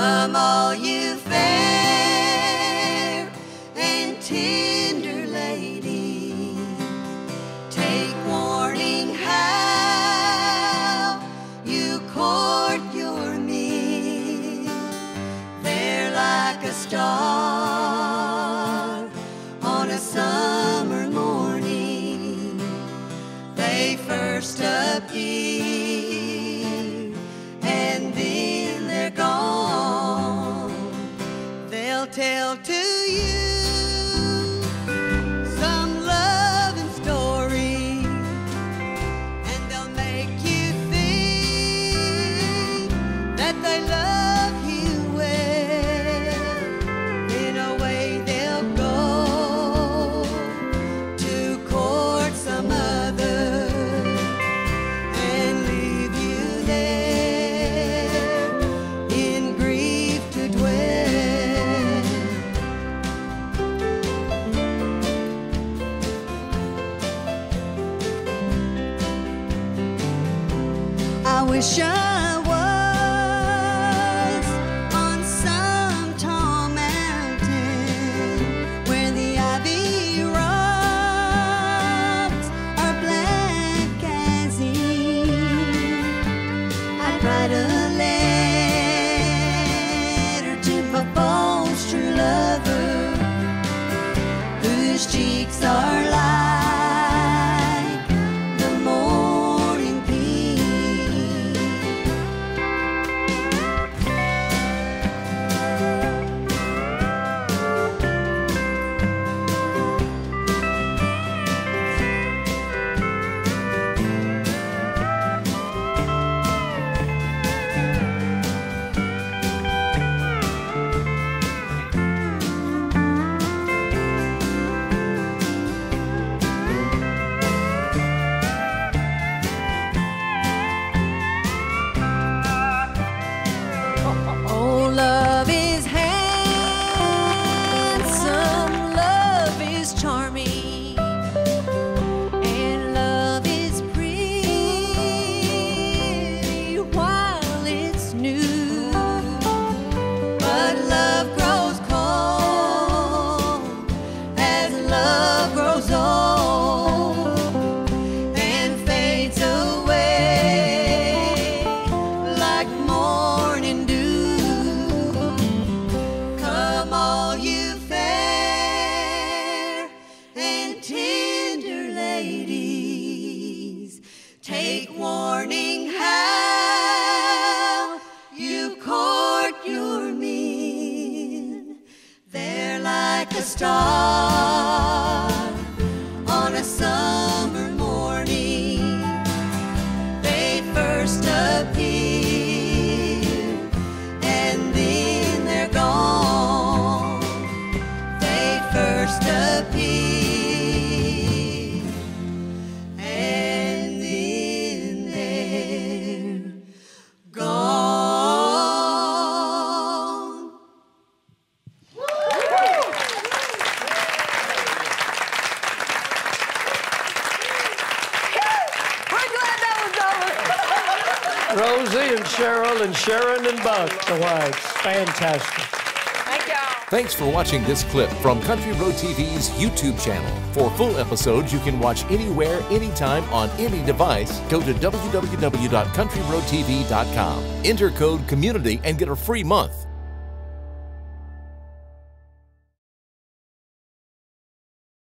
Come, all you fair and tender ladies, take warning how you court your men. They're like a star on a summer morning. They first appear tell to you I wish I was on some tall mountain where the ivy rocks are black as ink. I'd write a letter to my false true lover whose cheeks are take warning how you court your men. They're like a star on a summer morning. They first appear Rosie and Cheryl and Sharon and Buck, the Whites. Fantastic. Thank y'all. Thanks for watching this clip from Country Road TV's YouTube channel. For full episodes you can watch anywhere, anytime, on any device, go to www.countryroadtv.com. Enter code COMMUNITY and get a free month.